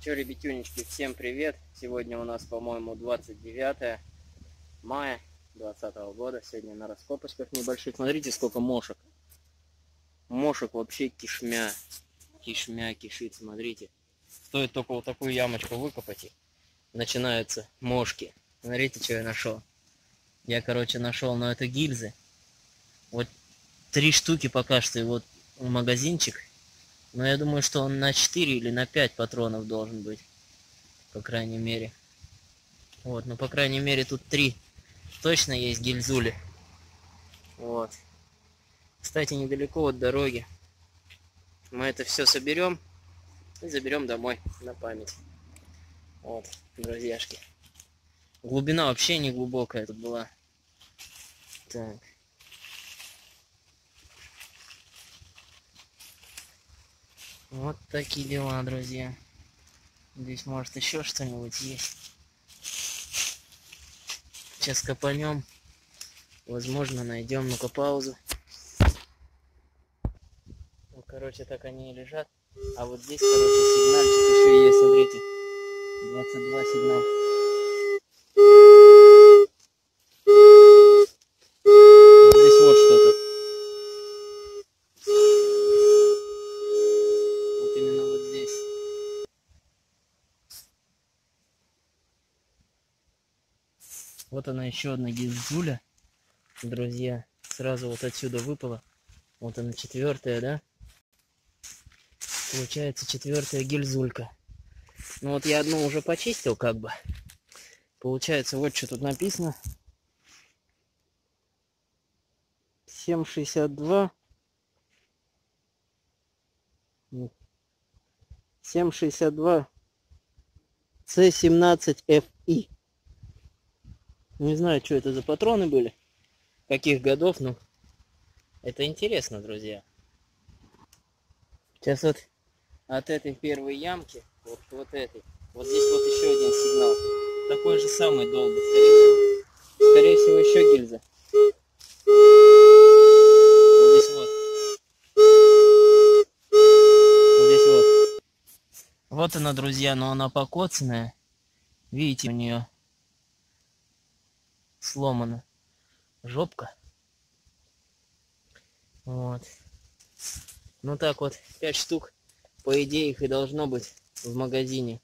Че, ребятюнечки, всем привет! Сегодня у нас, по-моему, 29 мая 2020 года. Сегодня на раскопочках небольших. Смотрите, сколько мошек. Мошек вообще кишмя. Кишмя кишит, смотрите. Стоит только вот такую ямочку выкопать, и начинаются мошки. Смотрите, что я нашел. Я, короче, нашел, но это гильзы. Вот три штуки пока что, и вот магазинчик но я думаю, что он на 4 или на 5 патронов должен быть. По крайней мере. Вот, ну по крайней мере тут 3 точно есть гильзули. Вот. Кстати, недалеко от дороги. Мы это все соберем и заберем домой на память. Вот, друзьяшки. Глубина вообще не глубокая тут была. Так. Вот такие дела, друзья. Здесь может еще что-нибудь есть. Сейчас копанем. Возможно, найдем. Ну-ка, паузу. Ну, короче, так они и лежат. А вот здесь, короче, сигнальчик еще есть, смотрите. 22 сигнал. Вот она еще одна гильзуля, друзья. Сразу вот отсюда выпала. Вот она четвертая, да? Получается четвертая гильзулька. Ну вот я одну уже почистил как бы. Получается вот что тут написано. 762 762 C17FI. Не знаю, что это за патроны были, каких годов, но это интересно, друзья. Сейчас вот от этой первой ямки, вот, вот этой, вот здесь вот еще один сигнал. Такой же самый долгий. Скорее всего, скорее всего еще гильза. Вот здесь вот. Вот здесь вот. Вот она, друзья, но она покоцанная. Видите, у нее сломана жопка. Вот. Ну так вот, 5 штук, по идее их и должно быть в магазине.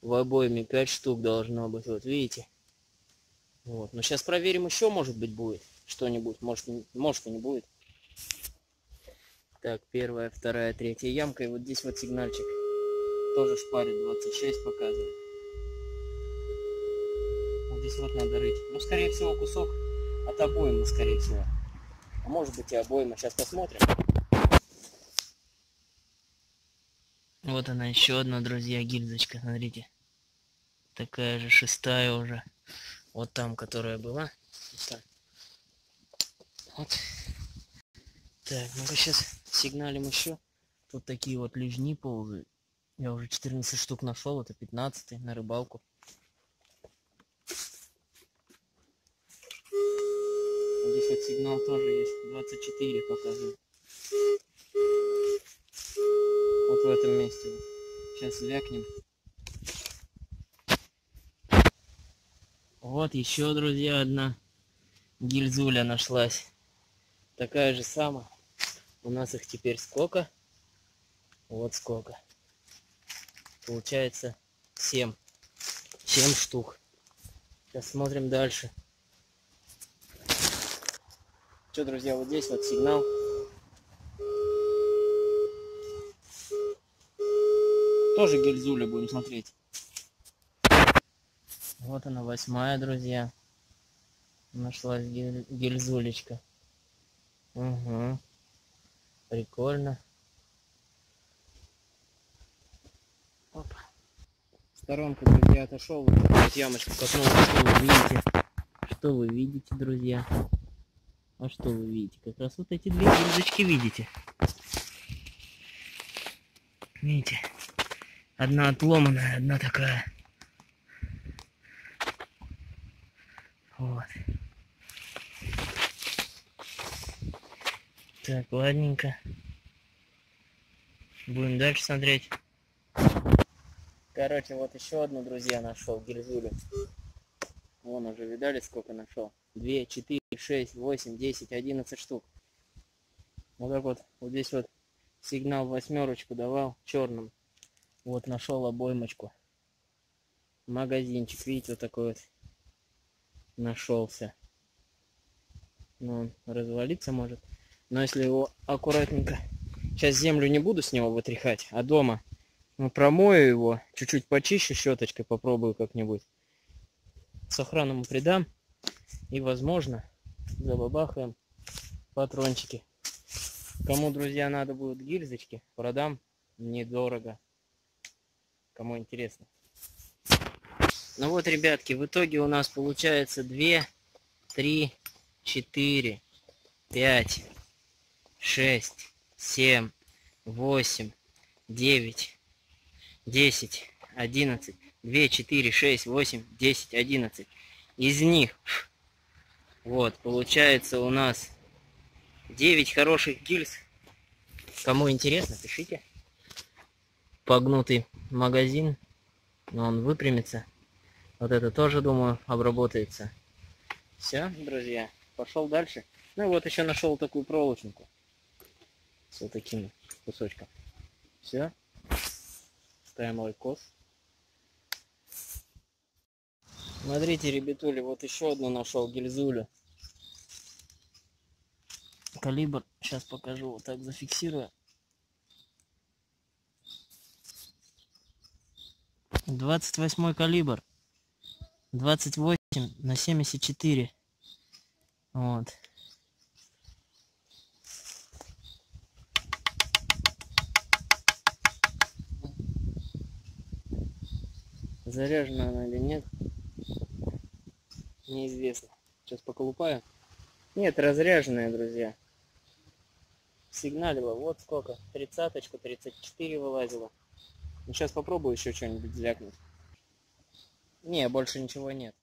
В обойме 5 штук должно быть, вот видите. Вот, но сейчас проверим еще, может быть, будет что-нибудь, может, может и не будет. Так, первая, вторая, третья ямка, и вот здесь вот сигнальчик. Тоже шпарит 26 показывает здесь вот надо рыть. Ну, скорее всего, кусок от обоймы, скорее всего. А может быть и обойма. Сейчас посмотрим. Вот она еще одна, друзья, гильзочка, смотрите. Такая же шестая уже. Вот там, которая была. Вот. вот. Так, ну-ка сейчас сигналим еще. Тут такие вот лежни ползают. Я уже 14 штук нашел, это 15 на рыбалку. Здесь вот сигнал тоже есть. 24 показывает. Вот в этом месте. Сейчас вякнем. Вот еще, друзья, одна гильзуля нашлась. Такая же самая. У нас их теперь сколько? Вот сколько. Получается 7. 7 штук. Сейчас смотрим дальше. Что, друзья, вот здесь вот сигнал. Тоже гильзуля будем смотреть. Вот она, восьмая, друзья. Нашлась гиль... гильзулечка. Угу. Прикольно. Опа. Сторонку, друзья, отошел. Вот ямочку копнул. Что вы видите? Что вы видите, друзья? А что вы видите? Как раз вот эти две гильзочки видите. Видите? Одна отломанная, одна такая. Вот. Так, ладненько. Будем дальше смотреть. Короче, вот еще одну, друзья, нашел гильзулю. Вон уже видали, сколько нашел? 2, 4, 6, 8, 10, 11 штук. Вот так вот, вот здесь вот сигнал восьмерочку давал черным. Вот нашел обоймочку. Магазинчик, видите, вот такой вот нашелся. Ну, он развалиться может. Но если его аккуратненько... Сейчас землю не буду с него вытряхать, а дома ну, промою его, чуть-чуть почищу щеточкой, попробую как-нибудь. Сохранному придам. И, возможно, забабахаем патрончики. Кому, друзья, надо будут гильзочки, продам недорого. Кому интересно. Ну вот, ребятки, в итоге у нас получается 2, 3, 4, 5, 6, 7, 8, 9, 10, 11, 2, 4, 6, 8, 10, 11. Из них, вот, получается у нас 9 хороших гильз. Кому интересно, пишите. Погнутый магазин, но он выпрямится. Вот это тоже, думаю, обработается. Все, друзья, пошел дальше. Ну вот еще нашел такую проволочнику. С вот таким кусочком. Все. Ставим лайкос. Смотрите, ребятули, вот еще одну нашел гильзулю. Калибр, сейчас покажу, вот так зафиксирую. 28 калибр. 28 на 74. Вот. Заряжена она или нет, неизвестно. Сейчас поколупаю. Нет, разряженная, друзья. Сигналила, вот сколько. Тридцаточка, 34 вылазила. Ну, сейчас попробую еще что-нибудь звякнуть. Не, больше ничего нет.